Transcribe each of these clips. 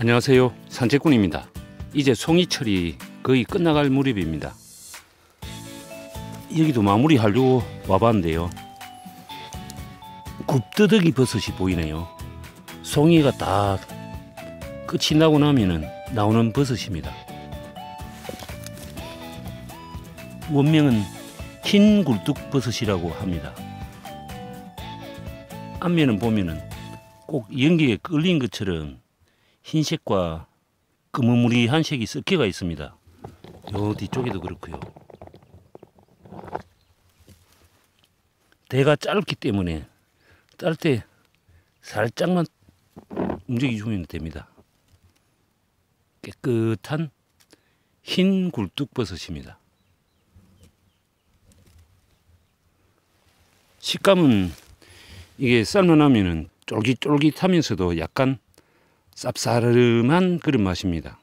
안녕하세요. 산책꾼입니다. 이제 송이철이 거의 끝나갈 무렵입니다. 여기도 마무리 하려고 와봤는데요. 굽뜨덕이 버섯이 보이네요. 송이가 다 끝이 나고 나면은 나오는 버섯입니다. 원명은 흰 굴뚝 버섯이라고 합니다. 앞면은 보면은 꼭 연기에 끌린 것처럼 흰색과 검은무리한 색이 섞여가 있습니다. 요 뒤쪽에도 그렇고요. 대가 짧기 때문에 짤 때 살짝만 움직여주면 됩니다. 깨끗한 흰 굴뚝버섯입니다. 식감은 이게 삶아나면은 쫄깃쫄깃하면서도 약간 쌉싸름한 그런 맛입니다.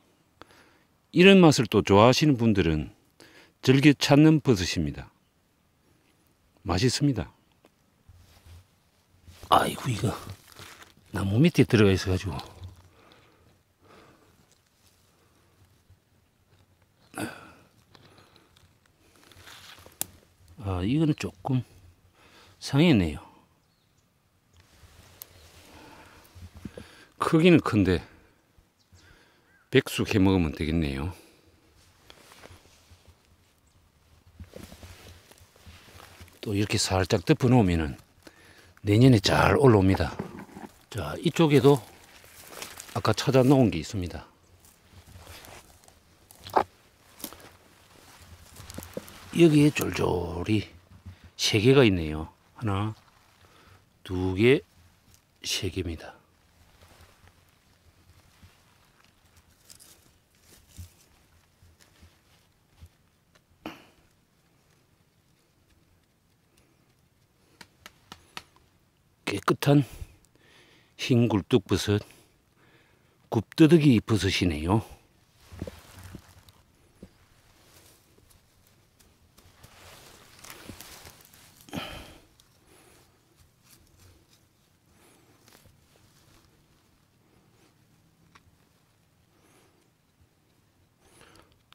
이런 맛을 또 좋아하시는 분들은 즐겨 찾는 버섯입니다. 맛있습니다. 아이고 이거 나무 밑에 들어가 있어 가지고 아 이거는 조금 상했네요. 크기는 큰데 백숙 해 먹으면 되겠네요. 또 이렇게 살짝 덮어 놓으면 내년에 잘 올라옵니다. 자, 이쪽에도 아까 찾아 놓은 게 있습니다. 여기에 쫄쫄이 세 개가 있네요. 하나, 두 개, 세 개입니다. 깨끗한 흰 굴뚝버섯, 굽뜨덕이 버섯이네요.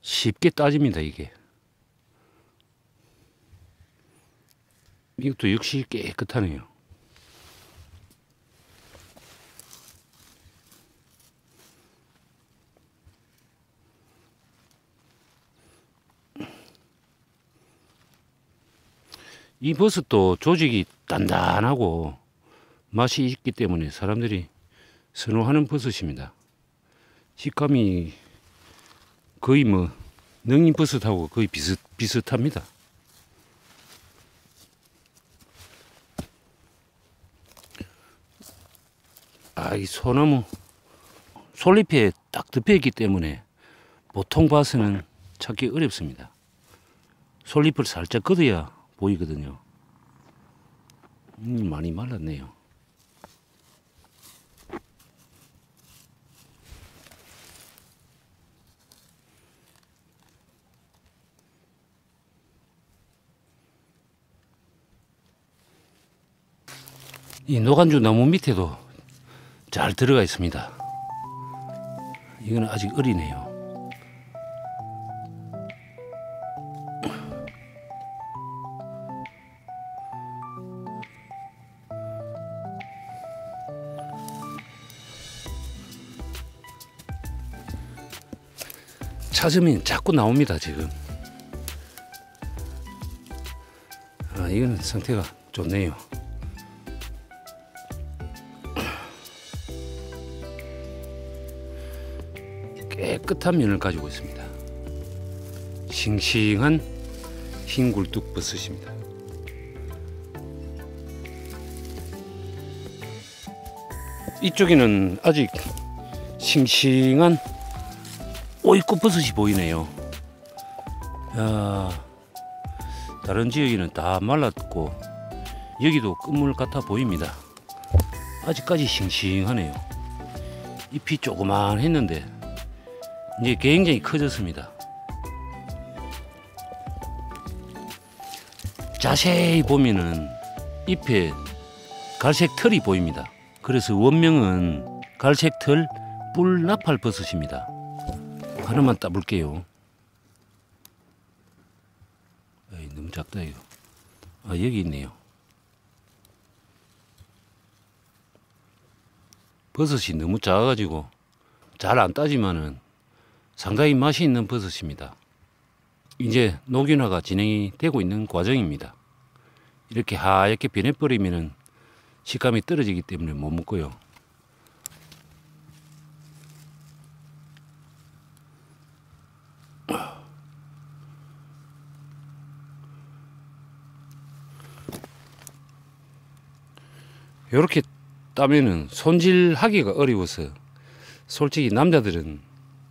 쉽게 따집니다 이게 이것도 역시 깨끗하네요 이 버섯도 조직이 단단하고 맛이 있기 때문에 사람들이 선호하는 버섯입니다. 식감이 거의 뭐 능인 버섯하고 거의 비슷 비슷합니다. 아, 이 소나무 솔잎에 딱 덮여 있기 때문에 보통 봐서는 찾기 어렵습니다. 솔잎을 살짝 걷어야 보이거든요. 음, 많이 말랐네요. 이 노간주 나무 밑에도 잘 들어가 있습니다. 이거는 아직 어리네요. 찾으면 자꾸 나옵니다 지금. 아 이거는 상태가 좋네요. 깨끗한 면을 가지고 있습니다. 싱싱한 흰 굴뚝 버섯입니다. 이쪽에는 아직 싱싱한 오이꽃 버섯이 보이네요. 야, 다른 지역에는 다 말랐고 여기도 끝물 같아 보입니다. 아직까지 싱싱하네요. 잎이 조그만 했는데 이제 굉장히 커졌습니다. 자세히 보면은 잎에 갈색 털이 보입니다. 그래서 원명은 갈색 털 뿔나팔 버섯입니다. 하나만 따볼게요. 에이, 너무 작다 이거. 아 여기 있네요. 버섯이 너무 작아가지고 잘 안 따지만은 상당히 맛이 있는 버섯입니다. 이제 녹균화가 진행이 되고 있는 과정입니다. 이렇게 하얗게 변해버리면은 식감이 떨어지기 때문에 못 먹고요. 이렇게 따면은 손질하기가 어려워서 솔직히 남자들은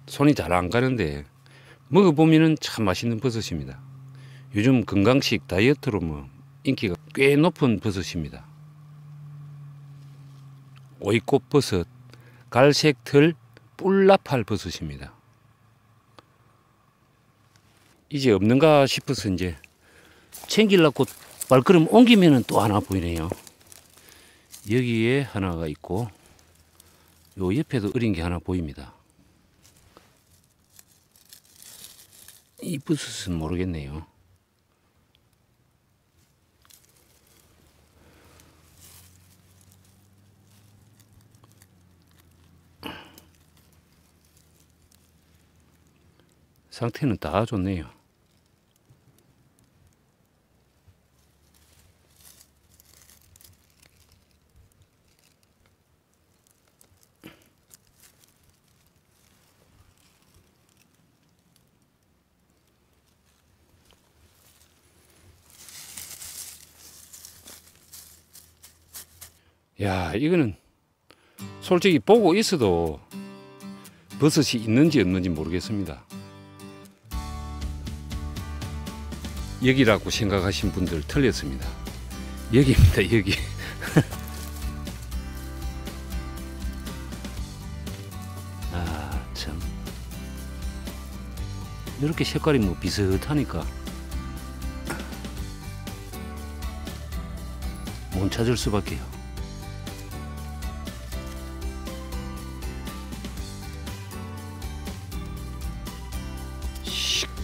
손이 잘 안 가는데 먹어보면은 참 맛있는 버섯입니다. 요즘 건강식 다이어트로 뭐 인기가 꽤 높은 버섯입니다. 오이꽃 버섯, 갈색 털, 뿔나팔 버섯입니다. 이제 없는가 싶어서 이제 챙기려고 발걸음 옮기면은 또 하나 보이네요. 여기에 하나가 있고 요 옆에도 어린 게 하나 보입니다. 이 버섯은 모르겠네요. 상태는 다 좋네요. 야, 이거는 솔직히 보고 있어도 버섯이 있는지 없는지 모르겠습니다. 여기라고 생각하신 분들 틀렸습니다. 여기입니다, 여기. 아, 참. 이렇게 색깔이 뭐 비슷하니까 못 찾을 수밖에요.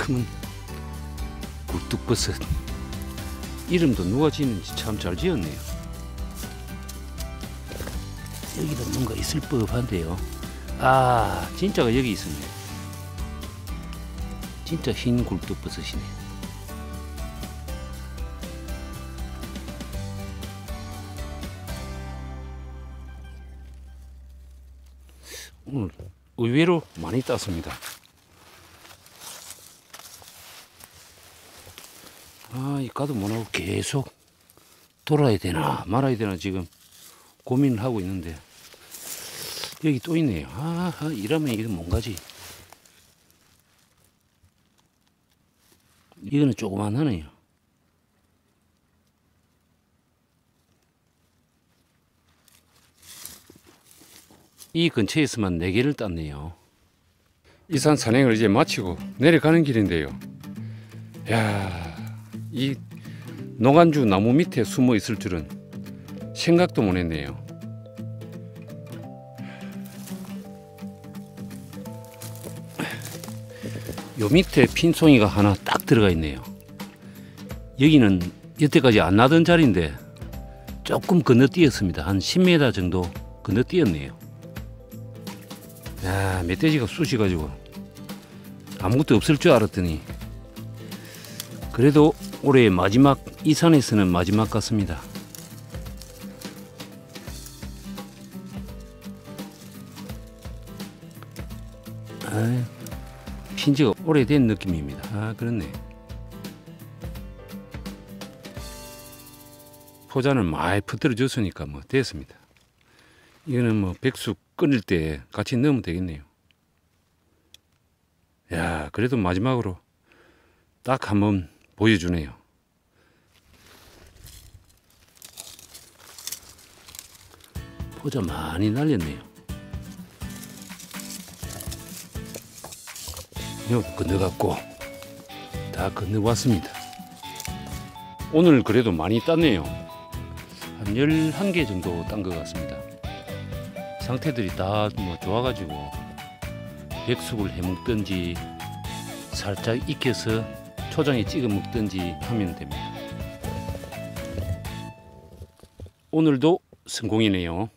시큼은 굴뚝버섯 이름도 누가 지는지 참 잘 지었네요. 여기도 뭔가 있을 법한데요. 아 진짜가 여기 있었네. 진짜 흰 굴뚝버섯이네. 오늘 의외로 많이 땄습니다 아, 이 가도 못 하고 계속 돌아야 되나 말아야 되나 지금 고민을 하고 있는데 여기 또 있네요. 아, 아 이러면 이게 뭔가지? 이거는 조그만 하네요. 이 근처에서만 네 개를 땄네요. 이산 산행을 이제 마치고 내려가는 길인데요. 야, 이 노간주 나무 밑에 숨어 있을 줄은 생각도 못 했네요. 요 밑에 핀송이가 하나 딱 들어가 있네요. 여기는 여태까지 안 나던 자리인데 조금 건너뛰었습니다. 한 10m 정도 건너뛰었네요. 야, 멧돼지가 쑤시가지고 아무것도 없을 줄 알았더니 그래도 올해 마지막 이 산에서는 마지막 같습니다. 아, 핀지가 오래된 느낌입니다. 아 그렇네. 포자는 많이 퍼뜨려 줬으니까 뭐 됐습니다. 이거는 뭐 백숙 끓일 때 같이 넣으면 되겠네요. 야 그래도 마지막으로 딱 한번 보여주네요. 포자 많이 날렸네요. 요 건너갔고 다 건너왔습니다. 오늘 그래도 많이 땄네요. 한 11개 정도 딴 것 같습니다. 상태들이 다 뭐 좋아가지고 백숙을 해 먹든지 살짝 익혀서 초장에 찍어 먹든지 하면 됩니다. 오늘도 성공이네요.